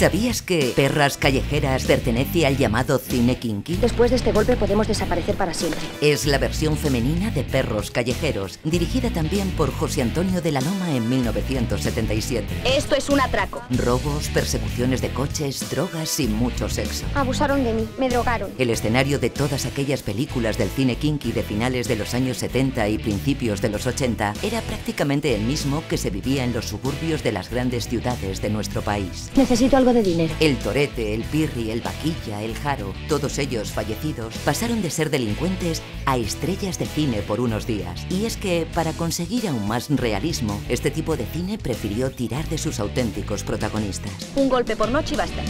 ¿Sabías que Perras Callejeras pertenece al llamado cine kinky? Después de este golpe podemos desaparecer para siempre. Es la versión femenina de Perros Callejeros, dirigida también por José Antonio de la Loma en 1977. Esto es un atraco. Robos, persecuciones de coches, drogas y mucho sexo. Abusaron de mí, me drogaron. El escenario de todas aquellas películas del cine kinky de finales de los años 70 y principios de los 80 era prácticamente el mismo que se vivía en los suburbios de las grandes ciudades de nuestro país. Necesito algo de dinero. El Torete, el Pirri, el Vaquilla, el Jaro, todos ellos fallecidos, pasaron de ser delincuentes a estrellas de cine por unos días. Y es que, para conseguir aún más realismo, este tipo de cine prefirió tirar de sus auténticos protagonistas. Un golpe por noche y basta.